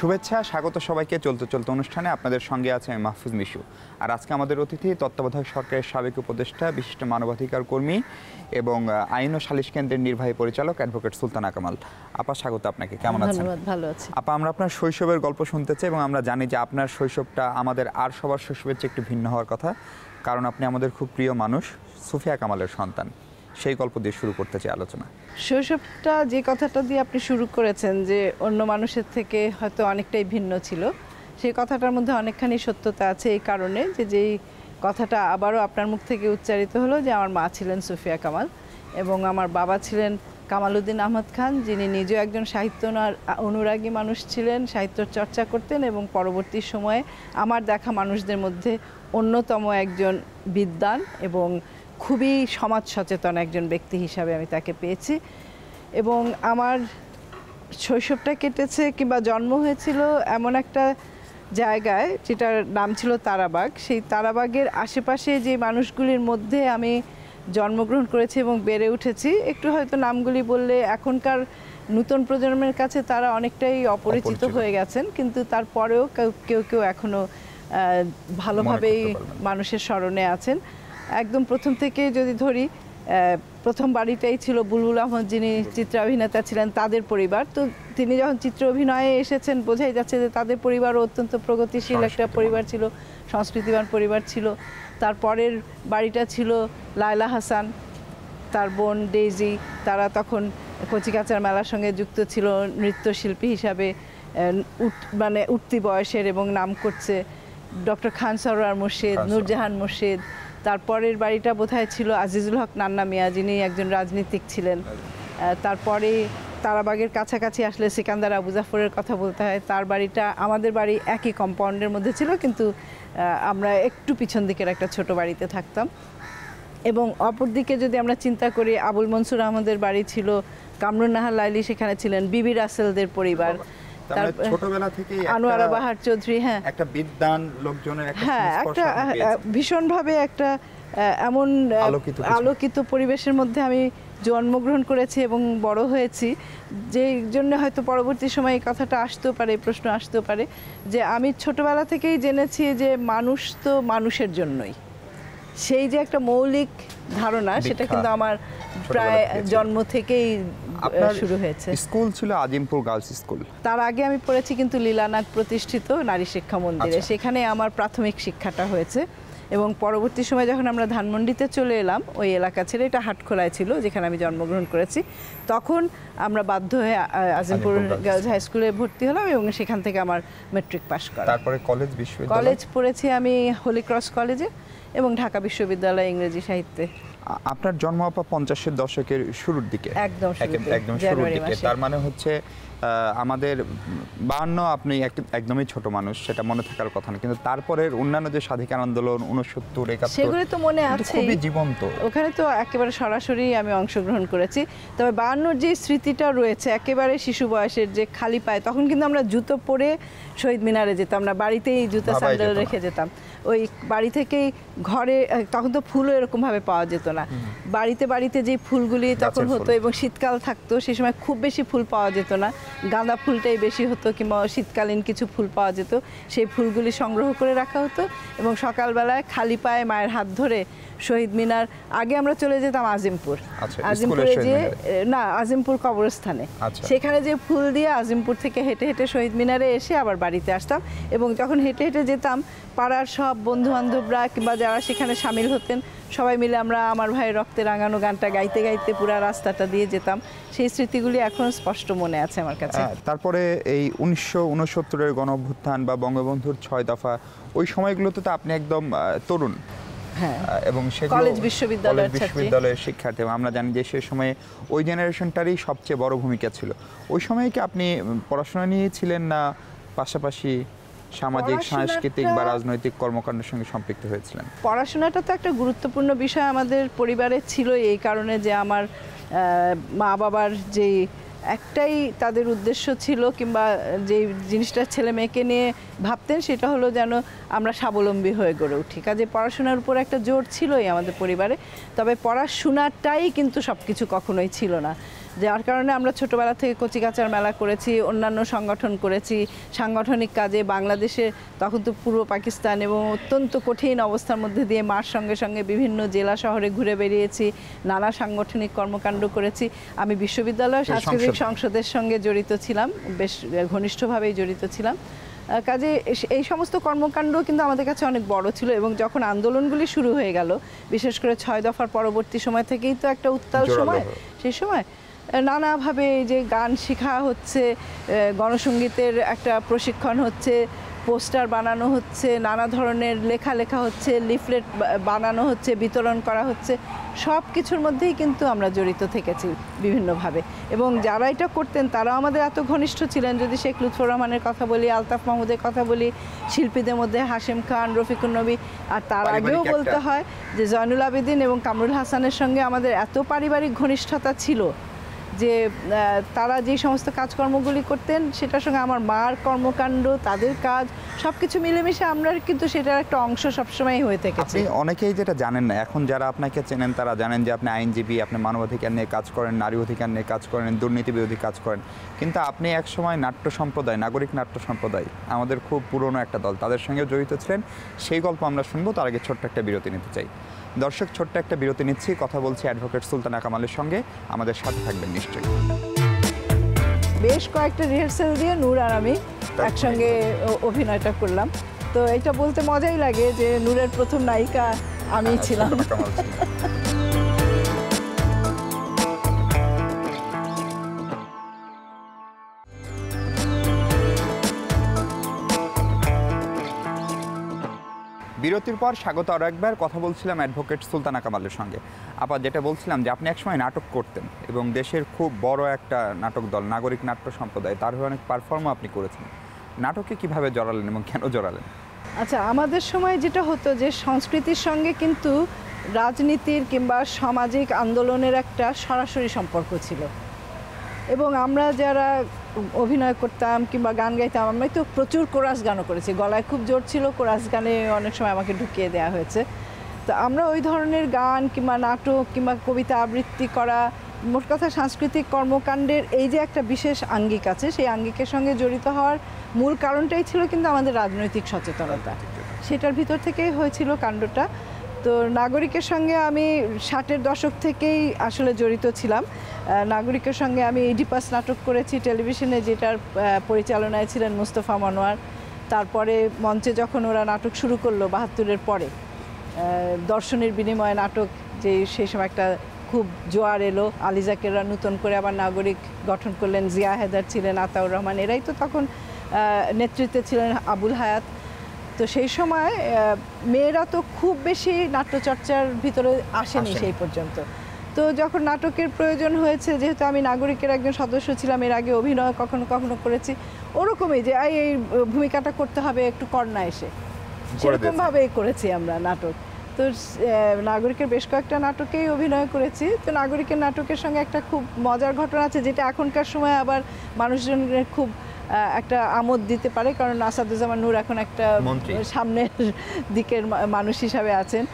শুভেচ্ছা স্বাগত সবাইকে চলতে চলতে অনুষ্ঠানে আপনাদের সঙ্গে আছে আমি মাহফুজ মিশু। আর আজকে আমাদের অতিথি তত্ত্বাবধায়ক সরকারের সাবেক উপদেষ্টা বিশিষ্ট মানবাধিকার কর্মী এবং আইন ও সালিশ কেন্দ্রের নির্বাহী পরিচালক অ্যাডভোকেট সুলতানা কামাল। আপা স্বাগত আপনাকে। কেমন আছেন? ভালো আছি। আপা আমরা আপনার শৈশবের গল্প শুনতে চাই এবং আমরা জানি যে আপনার শৈশবটা আমাদের আর সবার শৈশবের চেয়ে একটু ভিন্ন হওয়ার কথা। কারণ আপনি আমাদের খুব প্রিয় মানুষ সুফিয়া কামালের সন্তান। সেই গল্প দিয়ে শুরু করতে চাই আলোচনা। শৈশবটা যে কথাটা দিয়ে আপনি শুরু করেছেন যে অন্য মানুষের থেকে হয়তো অনেকটাই ভিন্ন ছিল, সেই কথাটার মধ্যে অনেকখানি সত্যতা আছে এই কারণে যে যেই কথাটা আবারও আপনার মুখ থেকে উচ্চারিত হলো যে আমার মা ছিলেন সুফিয়া কামাল এবং আমার বাবা ছিলেন কামালউদ্দিন আহমদ খান, যিনি নিজেও একজন সাহিত্য অনুরাগী মানুষ ছিলেন, সাহিত্য চর্চা করতেন এবং পরবর্তী সময়ে আমার দেখা মানুষদের মধ্যে অন্যতম একজন বিদ্বান এবং খুবই সমাজ সচেতন একজন ব্যক্তি হিসাবে আমি তাকে পেয়েছি এবং আমার শৈশবটা কেটেছে কিংবা জন্ম হয়েছিল এমন একটা জায়গায় যেটার নাম ছিল তারাবাগ। সেই তারাবাগের আশেপাশে যে মানুষগুলির মধ্যে আমি জন্মগ্রহণ করেছি এবং বেড়ে উঠেছি একটু হয়তো নামগুলি বললে এখনকার নতুন প্রজন্মের কাছে তারা অনেকটাই অপরিচিত। হয়ে গেছেন কিন্তু তারপরেও কেউ কেউ কেউ এখনও ভালোভাবেই মানুষের স্মরণে আছেন। একদম প্রথম থেকে যদি ধরি প্রথম বাড়িটাই ছিল বুলবুল আহমদ যিনি চিত্রাভিনেতা ছিলেন তাদের পরিবার। তো তিনি যখন চিত্র অভিনয়ে এসেছেন বোঝাই যাচ্ছে যে তাদের পরিবারও অত্যন্ত প্রগতিশীল একটা পরিবার ছিল সংস্কৃতিবান পরিবার ছিল। তারপরের বাড়িটা ছিল লায়লা হাসান তার বোন ডেইজি। তারা তখন কচিকাচার মেলার সঙ্গে যুক্ত ছিল নৃত্যশিল্পী হিসাবে মানে উঠতি বয়সের এবং নাম করছে ডক্টর খান সরোয়ার মুর্শিদ নূরজাহান মুর্শিদ। তারপরের বাড়িটা বোধহয় ছিল আজিজুল হক নান্না মিয়া যিনি একজন রাজনীতিক ছিলেন। তারপরে তারাবাগের কাছাকাছি আসলে সিকান্দার আবু জাফরের কথা বলতে হয়। তার বাড়িটা আমাদের বাড়ি একই কম্পাউন্ডের মধ্যে ছিল কিন্তু আমরা একটু পিছন দিকের একটা ছোট বাড়িতে থাকতাম। এবং অপরদিকে যদি আমরা চিন্তা করি আবুল মনসুর আহমদের বাড়ি ছিল কামরুন নাহার লাইলি সেখানে ছিলেন বিবি রাসেলদের পরিবার। ছোটবেলা থেকেই আনোয়ারা বাহার চৌধুরী হ্যাঁ। একটা বিদ্যান লোকজনের হ্যাঁ একটা। ভীষণভাবে একটা এমন আলোকিত আলোকিত পরিবেশের মধ্যে আমি জন্মগ্রহণ করেছি এবং বড় হয়েছি। যে জন্য হয়তো পরবর্তী সময়ে এই কথাটা আসতেও পারে এই প্রশ্ন আসতেও পারে যে আমি ছোটবেলা থেকেই জেনেছি যে মানুষ তো মানুষের জন্যই। সেই যে একটা মৌলিক ধারণা সেটা কিন্তু আমার প্রায় জন্ম থেকেই শুরু হয়েছে। স্কুল ছিল আজিমপুর গার্লস স্কুল। তার আগে আমি পড়েছি কিন্তু লীলানাথ প্রতিষ্ঠিত নারী শিক্ষা মন্দিরে। আচ্ছা। সেখানে আমার প্রাথমিক শিক্ষাটা হয়েছে এবং পরবর্তী সময় যখন আমরা ধানমন্ডিতে চলে এলাম ওই এলাকা ছেড়ে এটা হাটখোলায় ছিল যেখানে আমি জন্মগ্রহণ করেছি। তখন আমরা বাধ্য হয়ে আজিমপুর গার্লস হাই স্কুলে। ভর্তি হলাম এবং সেখান থেকে আমার মেট্রিক পাস করা। তারপরে কলেজ বিশ্ববিদ্যালয়? কলেজ পড়েছি আমি হোলিক্রস কলেজে এবং ঢাকা বিশ্ববিদ্যালয় ইংরেজি সাহিত্যে। আপনার জন্ম আপা পঞ্চাশের দশকের শুরুর দিকে। একদম একদম শুরুর দিকে। তার মানে হচ্ছে আমাদের বাহান্ন আপনি এক- একদমই ছোট মানুষ সেটা মনে থাকার কথা না। কিন্তু তারপরের অন্যান্য যে স্বাধিকার আন্দোলন উনসত্তর একাত্তর সেগুলো তো মনে আছে। খুবই জীবন্ত। ওখানে তো একেবারে সরাসরি আমি অংশগ্রহণ করেছি। তবে বায়ান্নর যে স্মৃতিটা রয়েছে একেবারে শিশু বয়সের যে খালি পায়ে তখন কিন্তু আমরা জুতো পরে শহীদ মিনারে যেতাম না বাড়িতেই জুতো স্যান্ডেল রেখে যেতাম। ওই বাড়ি থেকেই ঘরে তখন তো ফুলও এরকমভাবে পাওয়া যেত না। বাড়িতে বাড়িতে যে ফুলগুলি তখন হতো এবং শীতকাল থাকতো সে সময় খুব বেশি ফুল পাওয়া যেত না। গাঁদা ফুলটাই বেশি হতো কিংবা শীতকালীন কিছু ফুল পাওয়া যেত সেই ফুলগুলি সংগ্রহ করে রাখা হতো এবং সকালবেলায় খালি পায়ে মায়ের হাত ধরে শহীদ মিনার আগে আমরা চলে যেতাম আজিমপুর। আচ্ছা, আজিমপুরে যে না আজিমপুর কবরস্থানে। আচ্ছা। সেখানে যে ফুল দিয়ে আজিমপুর থেকে হেঁটে হেঁটে শহীদ মিনারে এসে আবার বাড়িতে আসতাম এবং যখন হেঁটে হেঁটে যেতাম পাড়ার সব বন্ধু বান্ধবরা কিংবা যারা সেখানে সামিল হতেন সবাই মিলে আমরা আমার ভাইয়ের রক্তে রাঙানো গানটা গাইতে গাইতে পুরা রাস্তাটা দিয়ে যেতাম। সেই স্মৃতিগুলি এখন স্পষ্ট মনে আছে আমার কাছে। হ্যাঁ, তারপরে এই উনিশশো উনসত্তরের গণ অভ্যুত্থান বা বঙ্গবন্ধুর ছয় দফা ওই সময়গুলোতে তো আপনি একদম তরুণ। হ্যাঁ এবং কলেজ বিশ্ববিদ্যালয়ের বিশ্ববিদ্যালয়ের শিক্ষার্থী। আমরা জানি যে সে সময়ে ওই জেনারেশনটারই সবচেয়ে বড় ভূমিকা ছিল। ওই সময়ে কি আপনি পড়াশোনা নিয়ে ছিলেন না পাশাপাশি সামাজিক সাংস্কৃতিক বা রাজনৈতিক কর্মকাণ্ডের সঙ্গে সম্পৃক্ত হয়েছিলেন। পড়াশোনাটা তো একটা গুরুত্বপূর্ণ বিষয় আমাদের পরিবারে ছিল এই কারণে যে আমার মা বাবার যেই একটাই তাদের উদ্দেশ্য ছিল কিংবা যে জিনিসটা ছেলে মেয়েকে নিয়ে ভাবতেন সেটা হলো যেন আমরা স্বাবলম্বী হয়ে গড়ে উঠি। কাজে পড়াশোনার উপর একটা জোর ছিলই আমাদের পরিবারে তবে পড়াশোনাটাই কিন্তু সব কিছু কখনোই ছিল না। যার কারণে আমরা ছোটবেলা থেকে কচিকাচার মেলা করেছি অন্যান্য সংগঠন করেছি সাংগঠনিক কাজে বাংলাদেশে তখন তো পূর্ব পাকিস্তান এবং অত্যন্ত কঠিন অবস্থার মধ্যে দিয়ে মার সঙ্গে সঙ্গে বিভিন্ন জেলা শহরে ঘুরে বেরিয়েছি নানা সাংগঠনিক কর্মকাণ্ড করেছি। আমি বিশ্ববিদ্যালয় সাংস্কৃতিক সংসদের সঙ্গে জড়িত ছিলাম বেশ ঘনিষ্ঠভাবেই জড়িত ছিলাম। কাজে এই সমস্ত কর্মকাণ্ড কিন্তু আমাদের কাছে অনেক বড় ছিল এবং যখন আন্দোলনগুলি শুরু হয়ে গেল বিশেষ করে ছয় দফার পরবর্তী সময় থেকেই তো একটা উত্তাল সময় সেই সময় নানাভাবে এই যে গান শেখা হচ্ছে গণসঙ্গীতের একটা প্রশিক্ষণ হচ্ছে পোস্টার বানানো হচ্ছে নানা ধরনের লেখা লেখা হচ্ছে লিফলেট বানানো হচ্ছে বিতরণ করা হচ্ছে সব কিছুর মধ্যেই কিন্তু আমরা জড়িত থেকেছি বিভিন্নভাবে। এবং যারা এটা করতেন তারাও আমাদের এত ঘনিষ্ঠ ছিলেন যদি শেখ লুৎফর রহমানের কথা বলি আলতাফ মাহমুদের কথা বলি শিল্পীদের মধ্যে হাশিম খান রফিকুল নবী আর তার আগেও বলতে হয় যে জয়নুল আবেদিন এবং কামরুল হাসানের সঙ্গে আমাদের এত পারিবারিক ঘনিষ্ঠতা ছিল যে তারা যে সমস্ত কাজকর্মগুলি করতেন, সেটার সঙ্গে আমার মার কর্মকাণ্ড, তাদের কাজ সব কিছু মিলেমিশে আমরা কিন্তু সেটার একটা অংশ সবসময় হয়ে থেকেছি। অনেকেই যেটা জানেন না, এখন যারা আপনাকে চেনেন, তারা জানেন যে আপনি আইনজীবী, আপনি মানবাধিকার নিয়ে কাজ করেন, নারী অধিকার নিয়ে কাজ করেন দুর্নীতি বিরোধী কাজ করেন। কিন্তু আপনি এক সময় নাট্য সম্প্রদায়, নাগরিক নাট্য সম্প্রদায়, আমাদের খুব পুরনো একটা দল, তাদের সঙ্গে জড়িত ছিলেন। সেই গল্প আমরা শুনব, তার আগে ছোট্ট একটা বিরতি নিতে চাই। দর্শক ছোট্ট একটা বিরতি নিচ্ছি। কথা বলছি অ্যাডভোকেট সুলতানা কামালের সঙ্গে। আমাদের সাথে থাকবেন নিশ্চয়ই। বেশ কয়েকটা রিহার্সেল দিয়ে নূর আর আমি একসঙ্গে অভিনয়টা করলাম। তো এটা বলতে মজাই লাগে যে নূরের প্রথম নায়িকা আমি ছিলাম। বিরতির পর স্বাগত আরও একবার। কথা বলছিলাম অ্যাডভোকেট সুলতানা কামালের সঙ্গে। আবার যেটা বলছিলাম যে আপনি একসময় নাটক করতেন এবং দেশের খুব বড় একটা নাটক দল, নাগরিক নাট্য সম্প্রদায়, তার হয়ে অনেক পারফর্মও আপনি করেছেন। নাটকে কীভাবে জড়ালেন এবং কেন জড়ালেন? আচ্ছা আমাদের সময় যেটা হতো যে সংস্কৃতির সঙ্গে কিন্তু রাজনীতির কিংবা সামাজিক আন্দোলনের একটা সরাসরি সম্পর্ক ছিল। এবং আমরা যারা অভিনয় করতাম কিংবা গান গাইতাম আমি তো প্রচুর কোরাস গানও করেছি। গলায় খুব জোর ছিল কোরাস গানে অনেক সময় আমাকে ঢুকিয়ে দেওয়া হয়েছে। তো আমরা ওই ধরনের গান কিংবা নাটক কিংবা কবিতা আবৃত্তি করা মোট কথা সাংস্কৃতিক কর্মকাণ্ডের এই যে একটা বিশেষ আঙ্গিক আছে সেই আঙ্গিকের সঙ্গে জড়িত হওয়ার মূল কারণটাই ছিল কিন্তু আমাদের রাজনৈতিক সচেতনতা। সেটার ভিতর থেকেই হয়েছিল কাণ্ডটা। তো নাগরিকের সঙ্গে আমি ষাটের দশক থেকেই আসলে জড়িত ছিলাম। নাগরিকের সঙ্গে আমি ইডিপাস নাটক করেছি টেলিভিশনে যেটার পরিচালনায় ছিলেন মুস্তফা মনোয়ার। তারপরে মঞ্চে যখন ওরা নাটক শুরু করল বাহাত্তরের পরে দর্শনের বিনিময়ে নাটক যে সেই সময় একটা খুব জোয়ার এলো আলী জাকেররা নতুন করে আবার নাগরিক গঠন করলেন, জিয়া হেদার ছিলেন, আতাউর রহমান, এরাই তো তখন নেতৃত্বে ছিলেন আবুল হায়াত। তো সেই সময় মেয়েরা তো খুব বেশি নাট্যচর্চার ভিতরে আসেনি। সেই পর্যন্ত তো যখন নাটকের প্রয়োজন হয়েছে যেহেতু আমি নাগরিকের একজন সদস্য ছিলাম এর আগে অভিনয় কখনো কখনো করেছি ওরকমই যে এই এই ভূমিকাটা করতে হবে একটু কর্ণা এসে সেরকম দিয়েছে। ভাবেই করেছি আমরা নাটক তো নাগরিকের বেশ কয়েকটা নাটকেই অভিনয় করেছি তো নাগরিকের নাটকের সঙ্গে একটা খুব মজার ঘটনা আছে যেটা এখনকার সময় আবার মানুষজনের খুব একটা আমোদ দিতে পারে কারণ আসাদুজ্জামান নূর এখন একটা সামনের দিকের মানুষ হিসাবে আছেন।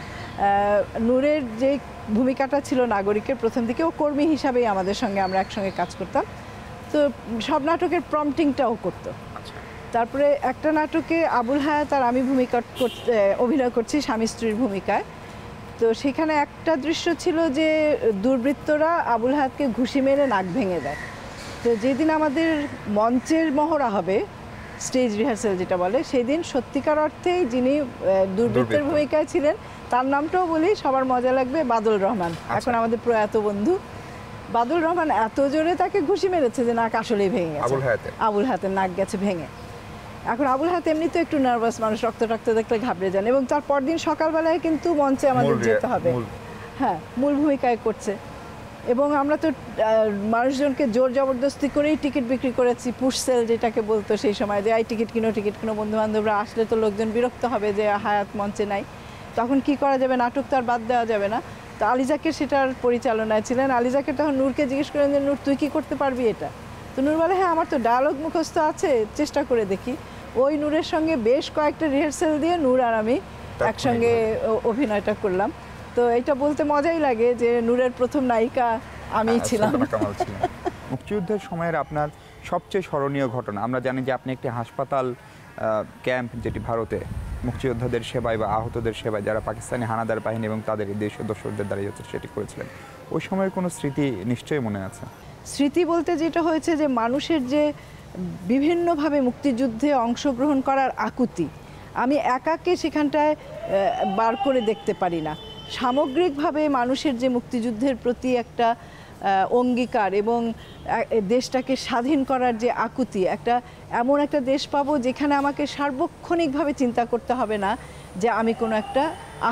নূরের যে ভূমিকাটা ছিল নাগরিকের প্রথম দিকে ও কর্মী হিসাবেই আমাদের সঙ্গে আমরা একসঙ্গে কাজ করতাম। তো সব নাটকের প্রম্পটিংটাও করতো। আচ্ছা। তারপরে একটা নাটকে আবুল হায়াত আর আমি ভূমিকা করতে অভিনয় করছি স্বামী স্ত্রীর ভূমিকায়। তো সেখানে একটা দৃশ্য ছিল যে দুর্বৃত্তরা আবুল হায়াতকে ঘুষি মেরে নাক ভেঙে দেয়। তো যেদিন আমাদের মঞ্চের মহড়া হবে স্টেজ রিহার্সাল যেটা বলে সেদিন সত্যিকার অর্থেই যিনি দুর্বৃত্তের ভূমিকায় ছিলেন তার নামটাও বলি সবার মজা লাগবে বাদল রহমান। এখন আমাদের প্রয়াত বন্ধু। বাদল রহমান এত জোরে তাকে ঘুষি মেরেছে যে নাক আসলেই ভেঙে গেছে। আবুল? হাতের নাক গেছে ভেঙে। এখন আবুল হাত এমনি তো একটু নার্ভাস মানুষ রক্ত টক্ত দেখলে ঘাবড়ে যান। এবং তার পরদিন সকালবেলায় কিন্তু মঞ্চে আমাদের যেতে হবে। হ্যাঁ মূল ভূমিকায় করছে। এবং আমরা তো মানুষজনকে জোর জবরদস্তি করেই টিকিট বিক্রি করেছি পুশ সেল যেটাকে বলতো সেই সময় যে এই টিকিট কিনো টিকিট কিনো বন্ধু বান্ধবরা আসলে তো লোকজন বিরক্ত হবে যে হায়াত মঞ্চে নাই। তখন কি করা যাবে? নাটক তো আর বাদ দেওয়া যাবে না। তো আলিজাকে সেটার পরিচালনায় ছিলেন। আলিজাকে তখন নূরকে জিজ্ঞেস করেন যে নূর তুই কি করতে পারবি এটা? তো নূর বলে হ্যাঁ আমার তো ডায়ালগ মুখস্থ আছে চেষ্টা করে দেখি। ওই নূরের সঙ্গে বেশ কয়েকটা রিহার্সেল দিয়ে নূর আর আমি একসঙ্গে অভিনয়টা করলাম। তো এটা বলতে মজাই লাগে যে নূরের প্রথম নায়িকা আমিই আহ, ছিলাম। মুক্তিযুদ্ধের সময়ের আপনার সবচেয়ে স্মরণীয় ঘটনা আমরা জানি যে আপনি একটি হাসপাতাল ক্যাম্প যেটি ভারতে মুক্তিযোদ্ধাদের সেবায় বা আহতদের সেবায় যারা পাকিস্তানি হানাদার বাহিনী এবং তাদের দেশীয় দর্শকদের দ্বারা হচ্ছে সেটি করেছিলেন ওই সময়ের কোনো স্মৃতি নিশ্চয়ই মনে আছে? স্মৃতি বলতে যেটা হয়েছে যে মানুষের যে বিভিন্নভাবে মুক্তিযুদ্ধে অংশগ্রহণ করার আকুতি আমি একাকে সেখানটায় বার করে দেখতে পারি না। সামগ্রিকভাবে মানুষের যে মুক্তিযুদ্ধের প্রতি একটা অঙ্গীকার এবং দেশটাকে স্বাধীন করার যে আকুতি, একটা এমন একটা দেশ পাবো যেখানে আমাকে সার্বক্ষণিকভাবে চিন্তা করতে হবে না যে আমি কোনো একটা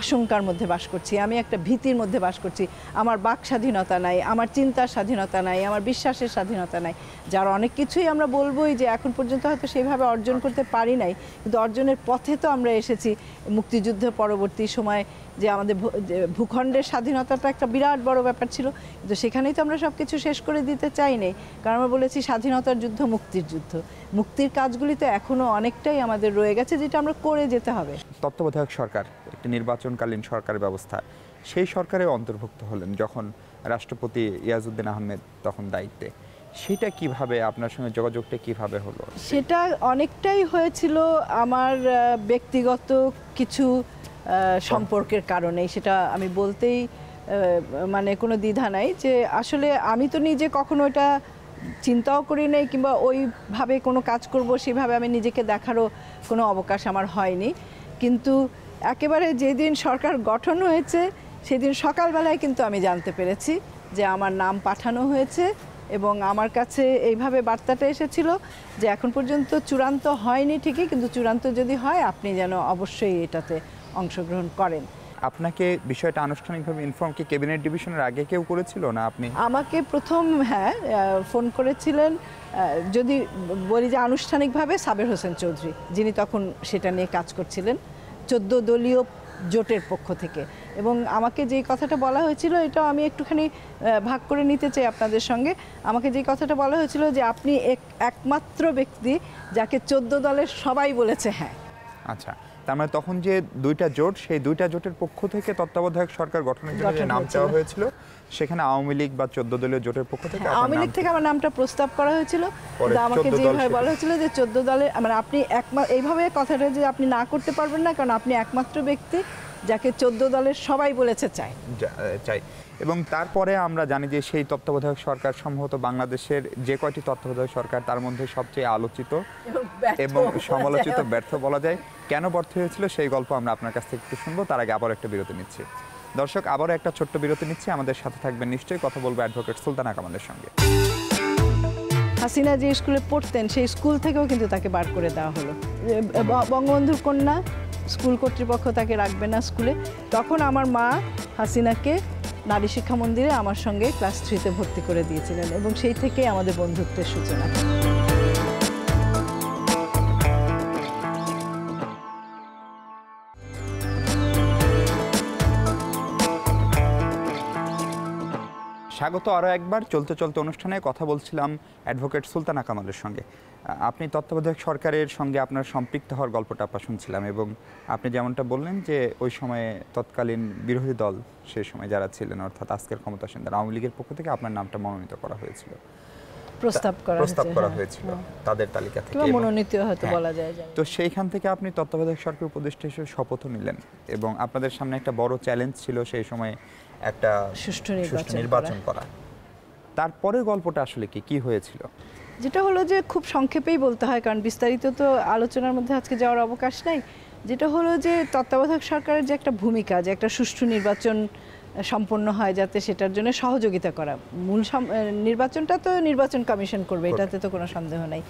আশঙ্কার মধ্যে বাস করছি, আমি একটা ভীতির মধ্যে বাস করছি। আমার বাক স্বাধীনতা নাই, আমার চিন্তার স্বাধীনতা নাই, আমার বিশ্বাসের স্বাধীনতা নাই। যার অনেক কিছুই আমরা বলবোই যে এখন পর্যন্ত হয়তো সেইভাবে অর্জন করতে পারি নাই, কিন্তু অর্জনের পথে তো আমরা এসেছি। মুক্তিযুদ্ধ পরবর্তী সময় যে আমাদের ভূখণ্ডের স্বাধীনতাটা একটা বিরাট বড় ব্যাপার ছিল। কিন্তু সেখানেই তো আমরা সব কিছু শেষ করে দিতে চাই নাই কারণ আমরা বলেছি স্বাধীনতার যুদ্ধ মুক্তির যুদ্ধ। মুক্তির কাজগুলি তো এখনও অনেকটাই আমাদের রয়ে গেছে যেটা আমরা করে যেতে হবে। তত্ত্বাবধায়ক সরকার একটি নির্বাচনকালীন সরকার ব্যবস্থা। সেই সরকারে অন্তর্ভুক্ত হলেন যখন রাষ্ট্রপতি ইয়াজউদ্দিন আহমেদ তখন দায়িত্বে। সেটা কীভাবে আপনার সঙ্গে যোগাযোগটা কীভাবে হলো? সেটা অনেকটাই হয়েছিল আমার ব্যক্তিগত কিছু সম্পর্কের কারণে। সেটা আমি বলতেই মানে কোনো দ্বিধা নাই যে আসলে আমি তো নিজে কখনো এটা চিন্তাও করি নাই কিংবা ওইভাবে কোনো কাজ করব, সেভাবে আমি নিজেকে দেখারও কোনো অবকাশ আমার হয়নি। কিন্তু একেবারে যেদিন সরকার গঠন হয়েছে, সেদিন সকালবেলায় কিন্তু আমি জানতে পেরেছি যে আমার নাম পাঠানো হয়েছে এবং আমার কাছে এইভাবে বার্তাটা এসেছিল যে এখন পর্যন্ত চূড়ান্ত হয়নি ঠিকই, কিন্তু চূড়ান্ত যদি হয়, আপনি যেন অবশ্যই এটাতে অংশগ্রহণ করেন। আপনাকে বিষয়টা আনুষ্ঠানিকভাবে ইনফর্ম কি ক্যাবিনেট ডিভিশনের আগে কেউ করেছিল না আপনি? আমাকে প্রথম হ্যাঁ ফোন করেছিলেন যদি বলি যে আনুষ্ঠানিকভাবে সাবের হোসেন চৌধুরী যিনি তখন সেটা নিয়ে কাজ করছিলেন চোদ্দ দলীয় জোটের পক্ষ থেকে। এবং আমাকে যেই কথাটা বলা হয়েছিল এটাও আমি একটুখানি ভাগ করে নিতে চাই আপনাদের সঙ্গে। আমাকে যেই কথাটা বলা হয়েছিল যে আপনি এক- একমাত্র ব্যক্তি যাকে চোদ্দ দলের সবাই বলেছে হ্যাঁ। আচ্ছা তার মানে তখন যে দুইটা জোট সেই দুইটা জোটের পক্ষ থেকে তত্ত্বাবধায়ক সরকার গঠনের জন্য যে নাম চাওয়া হয়েছিল। সেখানে আওয়ামী লীগ বা চোদ্দ দলীয় জোটের পক্ষ থেকে আওয়ামী লীগ থেকে আমার নামটা প্রস্তাব করা হয়েছিল। আমাকে 14 দল যেভাবে বলা হয়েছিল যে চোদ্দ দলের মানে আপনি একমা এইভাবে কথাটা যে আপনি না করতে পারবেন না কারণ আপনি একমাত্র ব্যক্তি। যাকে চোদ্দ দলের সবাই বলেছে যা- চাই। এবং তারপরে আমরা জানি যে সেই তত্ত্বাবধায়ক সরকার সম্ভবত বাংলাদেশের যে কয়টি তত্ত্বাবধায়ক সরকার তার মধ্যে সবচেয়ে আলোচিত এবং সমালোচিত ব্যর্থ বলা যায়। কেন ব্যর্থ হয়েছিল সেই গল্প আমরা আপনার কাছ থেকে একটু শুনব। তার আগে আবার একটা বিরতি নিচ্ছি। দর্শক আবারও একটা ছোট্ট বিরতি নিচ্ছি। আমাদের সাথে থাকবেন নিশ্চয়ই কথা বলব অ্যাডভোকেট সুলতানা কামালের সঙ্গে। হাসিনা যে স্কুলে পড়তেন সেই স্কুল থেকেও কিন্তু তাকে বার করে দেওয়া হলো। বঙ্গবন্ধুর কন্যা স্কুল কর্তৃপক্ষ তাকে রাখবে না স্কুলে। তখন আমার মা হাসিনাকে নারী শিক্ষা মন্দিরে আমার সঙ্গে ক্লাস থ্রিতে ভর্তি করে দিয়েছিলেন এবং সেই থেকে আমাদের বন্ধুত্বের সূচনা। স্বাগত আরও একবার। চলতে চলতে অনুষ্ঠানে কথা বলছিলাম অ্যাডভোকেট সুলতানা কামালের সঙ্গে। আপনি তত্ত্বাবধায়ক সরকারের সঙ্গে আপনার সম্পৃক্ত হওয়ার গল্পটা আপনার শুনছিলাম এবং আপনি যেমনটা বললেন যে ওই সময়ে তৎকালীন বিরোধী দল সেই সময় যারা ছিলেন অর্থাৎ আজকের ক্ষমতাসীন দল আওয়ামী লীগের পক্ষ থেকে আপনার নামটা মনোনীত করা হয়েছিল। প্রস্তাব করা প্রস্তাব করা হ্যাঁ, হয়েছিল। হ্যাঁ। তাদের তালিকা থেকে মনোনীত হয়তো হ্যাঁ। বলা যায় তো সেইখান থেকে আপনি তত্ত্বাবধায়ক সরকার উপদেষ্টা হিসেবে শপথও নিলেন এবং আপনাদের সামনে একটা বড় চ্যালেঞ্জ ছিল সেই সময় একটা সুষ্ঠু সুষ্ঠু নির্বাচন নির্বাচন করা। তারপরে গল্পটা আসলে কি? কি হয়েছিল? যেটা হলো যে খুব সংক্ষেপেই বলতে হয় কারণ বিস্তারিত তো আলোচনার মধ্যে আজকে যাওয়ার অবকাশ নাই। যেটা হলো যে তত্ত্বাবধায়ক সরকারের যে একটা ভূমিকা যে একটা সুষ্ঠু নির্বাচন সম্পন্ন হয় যাতে সেটার জন্য সহযোগিতা করা। মূল সম- নির্বাচনটা তো নির্বাচন কমিশন করবে এটাতে তো কোনো সন্দেহ নাই।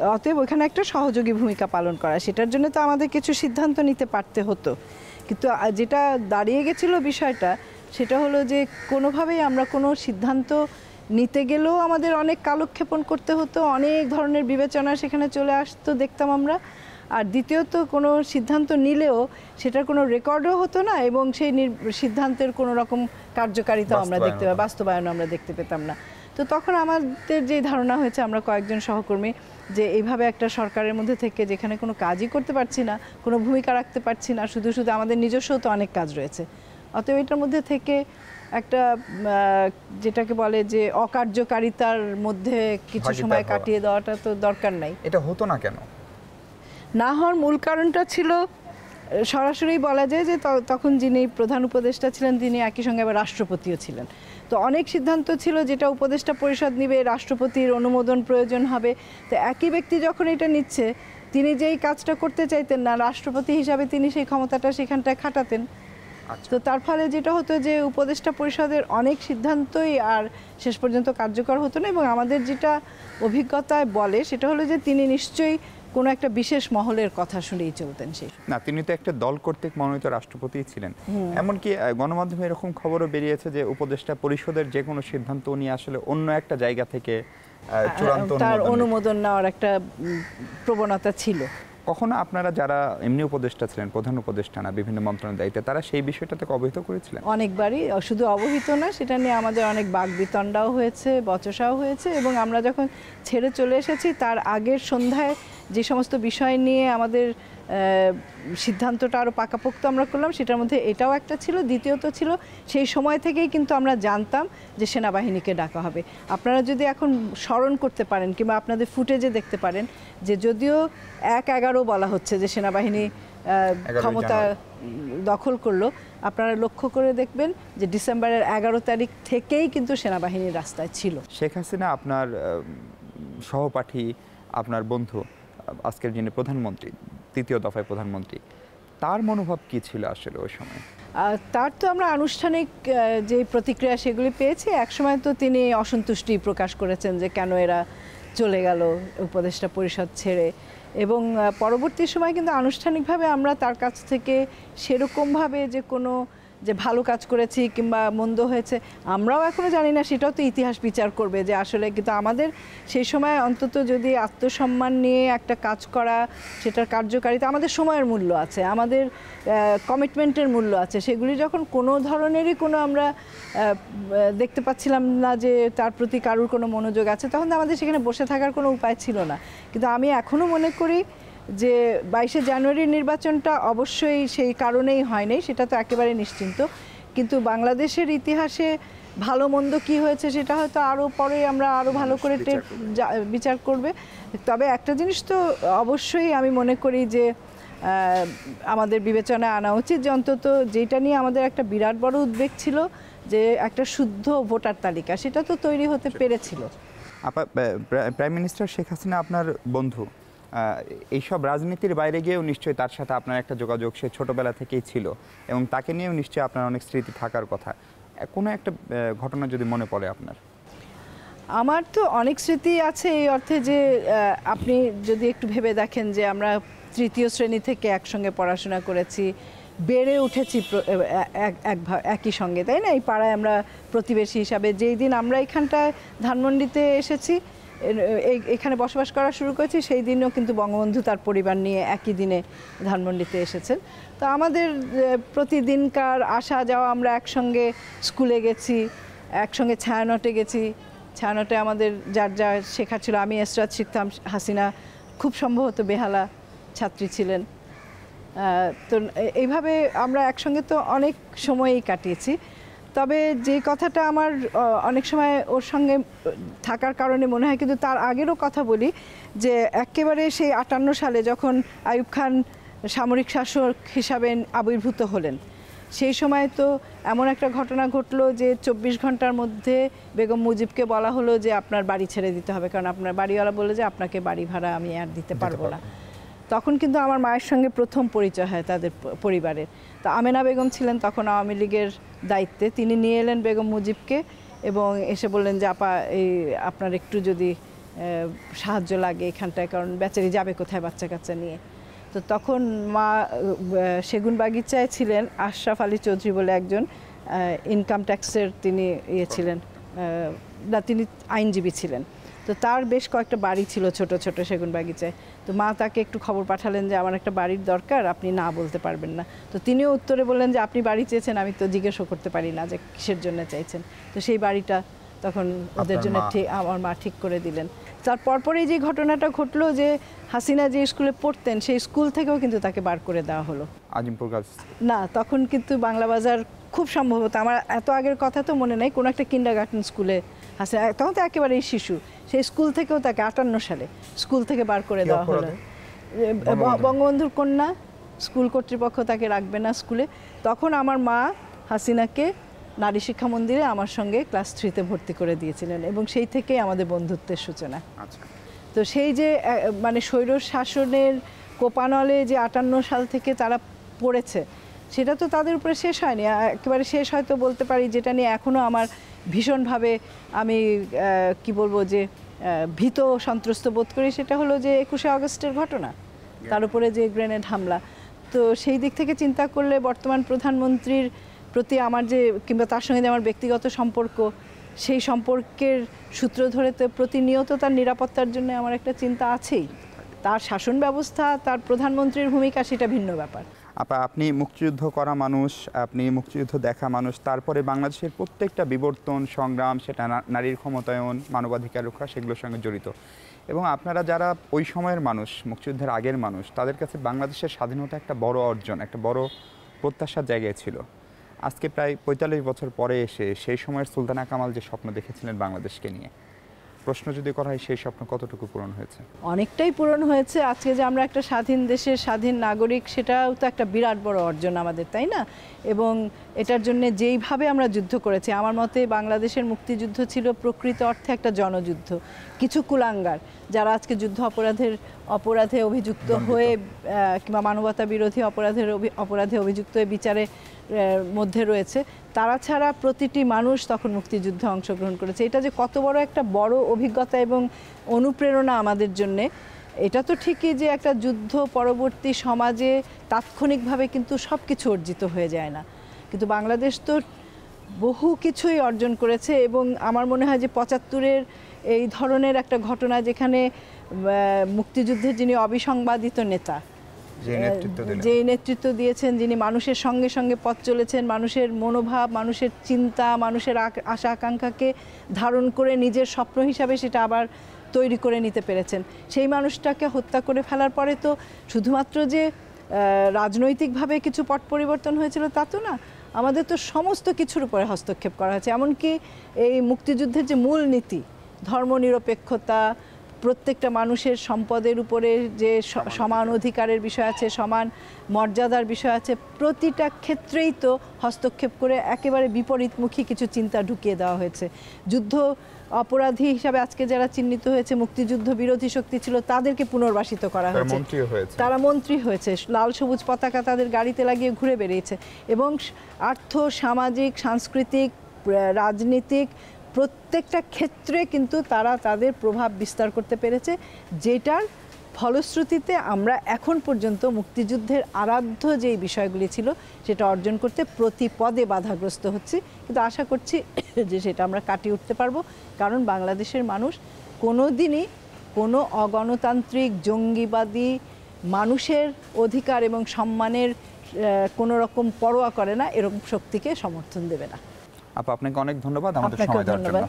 অতএব ওখানে একটা সহযোগী ভূমিকা পালন করা সেটার জন্য তো আমাদের কিছু সিদ্ধান্ত নিতে পারতে হতো। কিন্তু যেটা দাঁড়িয়ে গেছিল বিষয়টা সেটা হলো যে কোনোভাবেই আমরা কোনো সিদ্ধান্ত নিতে গেলেও আমাদের অনেক কালক্ষেপণ করতে হতো অনেক ধরনের বিবেচনা সেখানে চলে আসতো দেখতাম আমরা আর দ্বিতীয়ত কোনো সিদ্ধান্ত নিলেও সেটার কোনো রেকর্ডও হতো না এবং সেই নির- সিদ্ধান্তের কোনো রকম কার্যকারিতা আমরা দেখতে বাস্তবায়নও। বাস্তবায়ন আমরা দেখতে পেতাম না তো তখন আমাদের যে ধারণা হয়েছে আমরা কয়েকজন সহকর্মী যে এইভাবে একটা সরকারের মধ্যে থেকে যেখানে কোনো কাজই করতে পারছি না কোনো ভূমিকা রাখতে পারছি না শুধু শুধু আমাদের নিজস্ব তো অনেক কাজ রয়েছে অতএব এটার মধ্যে থেকে একটা যেটাকে বলে যে অকার্যকারিতার মধ্যে কিছু সময় কাটিয়ে দেওয়াটা তো দরকার নাই। এটা হতো না কেন? না হওয়ার মূল কারণটা ছিল সরাসরি বলা যায় যে তখন যিনি প্রধান উপদেষ্টা ছিলেন তিনি একই সঙ্গে আবার রাষ্ট্রপতিও ছিলেন। তো অনেক সিদ্ধান্ত ছিল যেটা উপদেষ্টা পরিষদ নিবে রাষ্ট্রপতির অনুমোদন প্রয়োজন হবে। তো একই ব্যক্তি যখন এটা নিচ্ছে তিনি যেই কাজটা করতে চাইতেন না রাষ্ট্রপতি হিসাবে তিনি সেই ক্ষমতাটা সেখানটায় খাটাতেন। তো তার ফলে যেটা হতো যে উপদেষ্টা পরিষদের অনেক সিদ্ধান্তই আর শেষ পর্যন্ত কার্যকর হতো না এবং আমাদের যেটা অভিজ্ঞতায় বলে সেটা হলো যে তিনি নিশ্চয়ই কোনো একটা বিশেষ মহলের কথা শুনেই চলতেন সেই না তিনি তো একটা দল কর্তৃক মনোনীত রাষ্ট্রপতি ছিলেন। এমনকি গণমাধ্যমে এরকম খবরও বেরিয়েছে যে উপদেষ্টা পরিষদের যে কোনো সিদ্ধান্ত উনি আসলে অন্য একটা জায়গা থেকে চূড়ান্ত তার অনুমোদন অনুমোদন নেওয়ার একটা প্রবণতা ছিল। কখনো আপনারা যারা এমনি উপদেষ্টা ছিলেন, প্রধান উপদেষ্টা না, বিভিন্ন মন্ত্রণালয়ের দায়িত্বে, তারা সেই বিষয়টা থেকে অবহিত করেছিলেন? অনেকবারই। শুধু অবহিত না, সেটা নিয়ে আমাদের অনেক বাগবিতণ্ডাও হয়েছে, বচসাও হয়েছে এবং আমরা যখন ছেড়ে চলে এসেছি, তার আগের সন্ধ্যায় যে সমস্ত বিষয় নিয়ে আমাদের সিদ্ধান্তটা আরও পাকাপোক্ত আমরা করলাম সেটার মধ্যে এটাও একটা ছিল দ্বিতীয়ত ছিল সেই সময় থেকেই কিন্তু আমরা জানতাম যে সেনাবাহিনীকে ডাকা হবে। আপনারা যদি এখন স্মরণ করতে পারেন কিংবা আপনাদের ফুটেজে দেখতে পারেন যে যদিও এক এগারো বলা হচ্ছে যে সেনাবাহিনী ক্ষমতা দখল করল আপনারা লক্ষ্য করে দেখবেন যে ডিসেম্বরের এগারো তারিখ থেকেই কিন্তু সেনাবাহিনী রাস্তায় ছিল। শেখ হাসিনা আপনার সহপাঠী আপনার বন্ধু। আজকের যিনি প্রধানমন্ত্রী, তৃতীয় দফায় প্রধানমন্ত্রী, তার মনোভাব কি ছিল আসলে ওই সময়? তার তো আমরা আনুষ্ঠানিক যে প্রতিক্রিয়া সেগুলি পেয়েছি, একসময় তো তিনি অসন্তুষ্টি প্রকাশ করেছেন যে কেন এরা চলে গেল উপদেষ্টা পরিষদ ছেড়ে। এবং পরবর্তী সময় কিন্তু আনুষ্ঠানিকভাবে আমরা তার কাছ থেকে সেরকমভাবে যে কোনো যে ভালো কাজ করেছি কিংবা মন্দ হয়েছে, আমরাও এখনও জানি না, সেটাও তো ইতিহাস বিচার করবে যে আসলে কিন্তু আমাদের সেই সময় অন্তত যদি আত্মসম্মান নিয়ে একটা কাজ করা, সেটার কার্যকারিতা আমাদের সময়ের মূল্য আছে, আমাদের কমিটমেন্টের মূল্য আছে, সেগুলি যখন কোনো ধরনেরই কোনো আমরা দেখতে পাচ্ছিলাম না যে তার প্রতি কারুর কোনো মনোযোগ আছে, তখন আমাদের সেখানে বসে থাকার কোনো উপায় ছিল না। কিন্তু আমি এখনও মনে করি যে বাইশে জানুয়ারির নির্বাচনটা অবশ্যই সেই কারণেই হয়নি সেটা তো একেবারে নিশ্চিন্ত। কিন্তু বাংলাদেশের ইতিহাসে ভালো মন্দ কী হয়েছে সেটা হয়তো আরও পরে আমরা আরও ভালো করে বিচার করবে। তবে একটা জিনিস তো অবশ্যই আমি মনে করি যে আমাদের বিবেচনায় আনা উচিত যে অন্তত যেটা নিয়ে আমাদের একটা বিরাট বড় উদ্বেগ ছিল যে একটা শুদ্ধ ভোটার তালিকা সেটা তো তৈরি হতে পেরেছিল। আপা প্রাইম মিনিস্টার শেখ হাসিনা আপনার বন্ধু। এইসব রাজনীতির বাইরে গিয়েও নিশ্চয়ই তার সাথে আপনার একটা যোগাযোগ সে ছোটোবেলা থেকেই ছিল এবং তাকে নিয়েও নিশ্চয়ই আপনার অনেক স্মৃতি থাকার কথা। কোনো একটা ঘটনা যদি মনে পড়ে আপনার? আমার তো অনেক স্মৃতি আছে এই অর্থে যে আপনি যদি একটু ভেবে দেখেন যে আমরা তৃতীয় শ্রেণি থেকে একসঙ্গে পড়াশোনা করেছি, বেড়ে উঠেছি এক- এক একই সঙ্গে, তাই না? এই পাড়ায় আমরা প্রতিবেশী হিসাবে যেই দিন আমরা এখানটায় ধানমন্ডিতে এসেছি এখানে বসবাস করা শুরু করেছি, সেই দিনও কিন্তু বঙ্গবন্ধু তার পরিবার নিয়ে একই দিনে ধানমন্ডিতে এসেছেন। তো আমাদের প্রতিদিনকার আসা যাওয়া আমরা একসঙ্গে স্কুলে গেছি, একসঙ্গে ছায়ানটে গেছি। ছায়ানটে আমাদের যার যা শেখা ছিল, আমি এসরাত শিখতাম হাসিনা, খুব সম্ভবত বেহালা ছাত্রী ছিলেন। তো এইভাবে আমরা একসঙ্গে তো অনেক সময়ই কাটিয়েছি। তবে যে কথাটা আমার অনেক সময় ওর সঙ্গে থাকার কারণে মনে হয় কিন্তু তার আগেরও কথা বলি যে একেবারে সেই আটান্ন সালে যখন আইয়ুব খান সামরিক শাসক হিসাবে আবির্ভূত হলেন সেই সময় তো এমন একটা ঘটনা ঘটলো যে চব্বিশ ঘণ্টার মধ্যে বেগম মুজিবকে বলা হলো যে আপনার বাড়ি ছেড়ে দিতে হবে কারণ আপনার বাড়িওয়ালা বলে যে আপনাকে বাড়ি ভাড়া আমি আর দিতে পারব না। তখন কিন্তু আমার মায়ের সঙ্গে প্রথম পরিচয় হয় তাদের পরিবারের তো আমেনা বেগম ছিলেন তখন আওয়ামী লীগের দায়িত্বে। তিনি নিয়ে এলেন বেগম মুজিবকে এবং এসে বললেন যে, আপা, এই আপনার একটু যদি সাহায্য লাগে এখানটায়, কারণ বেচারি যাবে কোথায় বাচ্চা কাচ্চা নিয়ে? তো তখন মা সেগুন বাগিচায় ছিলেন আশরাফ আলী চৌধুরী বলে একজন ইনকাম ট্যাক্সের তিনি ইয়ে ছিলেন না, তিনি আইনজীবী ছিলেন। তো তার বেশ কয়েকটা বাড়ি ছিল ছোট ছোট সেগুন বাগিচায়। তো মা তাকে একটু খবর পাঠালেন যে আমার একটা বাড়ির দরকার আপনি না বলতে পারবেন না। তো তিনিও উত্তরে বললেন যে আপনি বাড়ি চেয়েছেন আমি তো জিজ্ঞেসও করতে পারি না যে কিসের জন্য চাইছেন? তো সেই বাড়িটা তখন ওদের জন্য ঠিক আমার মা ঠিক করে দিলেন। তার পরপরই যে ঘটনাটা ঘটলো যে হাসিনা যে স্কুলে পড়তেন সেই স্কুল থেকেও কিন্তু তাকে বার করে দেওয়া হলো। আজিমপুর না তখন কিন্তু বাংলা বাজার খুব সম্ভবত আমার এত আগের কথা তো মনে নেই কোনো একটা কিন্ডার গার্ডেন স্কুলে হাসিনা তখন তো একেবারেই শিশু। সেই স্কুল থেকেও তাকে আটান্ন সালে স্কুল থেকে বার করে দেওয়া হলো। বঙ্গবন্ধুর। কন্যা স্কুল কর্তৃপক্ষ তাকে রাখবে না স্কুলে। তখন আমার মা হাসিনাকে নারী শিক্ষা মন্দিরে আমার সঙ্গে ক্লাস থ্রিতে ভর্তি করে দিয়েছিলেন এবং সেই থেকেই আমাদের বন্ধুত্বের সূচনা। আচ্ছা। তো সেই যে মানে স্বৈর শাসনের কোপানলে যে আটান্ন সাল থেকে তারা পড়েছে সেটা তো তাদের উপরে শেষ হয়নি। একেবারে শেষ হয়তো বলতে পারি যেটা নিয়ে এখনও আমার ভীষণভাবে আমি কি বলব যে ভীত সন্ত্রস্ত বোধ করি সেটা হলো যে একুশে আগস্টের ঘটনা তার উপরে যে গ্রেনেড হামলা। তো সেই দিক থেকে চিন্তা করলে বর্তমান প্রধানমন্ত্রীর প্রতি আমার যে কিংবা তার সঙ্গে যে আমার ব্যক্তিগত সম্পর্ক সেই সম্পর্কের সূত্র ধরে তো প্রতিনিয়ত তার নিরাপত্তার জন্য আমার একটা চিন্তা আছেই। তার শাসন ব্যবস্থা তার প্রধানমন্ত্রীর ভূমিকা সেটা ভিন্ন ব্যাপার। আপা, আপনি মুক্তিযুদ্ধ করা মানুষ, আপনি মুক্তিযুদ্ধ দেখা মানুষ, তারপরে বাংলাদেশের প্রত্যেকটা বিবর্তন, সংগ্রাম, সেটা নারীর ক্ষমতায়ন, মানবাধিকার রক্ষা, সেগুলোর সঙ্গে জড়িত। এবং আপনারা যারা ওই সময়ের মানুষ, মুক্তিযুদ্ধের আগের মানুষ, তাদের কাছে বাংলাদেশের স্বাধীনতা একটা বড় অর্জন, একটা বড় প্রত্যাশার জায়গায় ছিল। আজকে প্রায় পঁয়তাল্লিশ বছর পরে এসে সেই সময়ের সুলতানা কামাল যে স্বপ্ন দেখেছিলেন বাংলাদেশকে নিয়ে প্রশ্ন যদি করা হয়, সেই স্বপ্ন কতটুকু পূরণ হয়েছে? অনেকটাই পূরণ হয়েছে। আজকে যে আমরা একটা স্বাধীন দেশের স্বাধীন নাগরিক, সেটাও তো একটা বিরাট বড় অর্জন আমাদের, তাই না? এবং এটার জন্য যেইভাবে আমরা যুদ্ধ করেছি, আমার মতে বাংলাদেশের মুক্তিযুদ্ধ ছিল প্রকৃত অর্থে একটা জনযুদ্ধ, কিছু কুলাঙ্গার। যারা আজকে যুদ্ধ অপরাধের অপরাধে অভিযুক্ত হয়ে কিংবা মানবতা বিরোধী অপরাধের অভি- অপরাধে অভিযুক্ত হয়ে বিচারে মধ্যে রয়েছে তারা ছাড়া প্রতিটি মানুষ তখন মুক্তিযুদ্ধে অংশগ্রহণ করেছে। এটা যে কত বড় একটা বড় অভিজ্ঞতা এবং অনুপ্রেরণা আমাদের জন্যে এটা তো ঠিকই যে একটা যুদ্ধ পরবর্তী সমাজে তাৎক্ষণিকভাবে কিন্তু সব কিছু অর্জিত হয়ে যায় না। কিন্তু বাংলাদেশ তো বহু কিছুই অর্জন করেছে এবং আমার মনে হয় যে পঁচাত্তরের এই ধরনের একটা ঘটনা যেখানে আহ, মুক্তিযুদ্ধের যিনি অবিসংবাদিত নেতা যে নেতৃত্ব দিয়েছেন যিনি মানুষের সঙ্গে সঙ্গে পথ চলেছেন মানুষের মনোভাব মানুষের চিন্তা মানুষের আশা আকাঙ্ক্ষাকে ধারণ করে নিজের স্বপ্ন হিসাবে সেটা আবার তৈরি করে নিতে পেরেছেন। সেই মানুষটাকে হত্যা করে ফেলার পরে তো শুধুমাত্র যে রাজনৈতিকভাবে কিছু পট পরিবর্তন হয়েছিল তা তো না আমাদের তো সমস্ত কিছুর উপরে হস্তক্ষেপ করা হয়েছে। এমনকি এই মুক্তিযুদ্ধের যে মূল নীতি ধর্মনিরপেক্ষতা প্রত্যেকটা মানুষের সম্পদের উপরে যে সমান অধিকারের বিষয় আছে সমান মর্যাদার বিষয় আছে প্রতিটা ক্ষেত্রেই তো হস্তক্ষেপ করে একেবারে বিপরীতমুখী কিছু চিন্তা ঢুকিয়ে দেওয়া হয়েছে। যুদ্ধ অপরাধী হিসাবে আজকে যারা চিহ্নিত হয়েছে মুক্তিযুদ্ধ বিরোধী শক্তি ছিল তাদেরকে পুনর্বাসিত করা হয়েছে। তারা মন্ত্রী হয়েছে। লাল সবুজ পতাকা তাদের গাড়িতে লাগিয়ে ঘুরে বেরিয়েছে এবং আর্থ সামাজিক সাংস্কৃতিক রাজনীতিক প্রত্যেকটা ক্ষেত্রে কিন্তু তারা তাদের প্রভাব বিস্তার করতে পেরেছে, যেটার ফলশ্রুতিতে আমরা এখন পর্যন্ত মুক্তিযুদ্ধের আরাধ্য যেই বিষয়গুলি ছিল, সেটা অর্জন করতে প্রতি পদে বাধাগ্রস্ত হচ্ছে। কিন্তু আশা করছি যে সেটা আমরা কাটিয়ে উঠতে পারব, কারণ বাংলাদেশের মানুষ কোনো দিনই কোনো অগণতান্ত্রিক, জঙ্গিবাদী মানুষের অধিকার এবং সম্মানের কোনো রকম পরোয়া করে না, এরকম শক্তিকে সমর্থন দেবে না। আপা আপনাকে অনেক ধন্যবাদ আমাদের সময় দেওয়ার জন্য।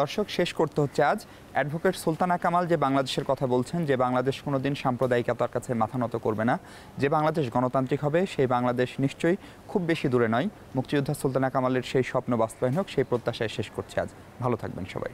দর্শক শেষ করতে হচ্ছে আজ। অ্যাডভোকেট সুলতানা কামাল যে বাংলাদেশের কথা বলছেন যে বাংলাদেশ কোনো দিন সাম্প্রদায়িকতার কাছে মাথা নত করবে না। যে বাংলাদেশ গণতান্ত্রিক হবে সেই বাংলাদেশ নিশ্চয়ই খুব বেশি দূরে নয়। মুক্তিযোদ্ধা সুলতানা কামালের সেই স্বপ্ন বাস্তবায়ন হোক সেই প্রত্যাশায় শেষ করছে আজ। ভালো থাকবেন সবাই।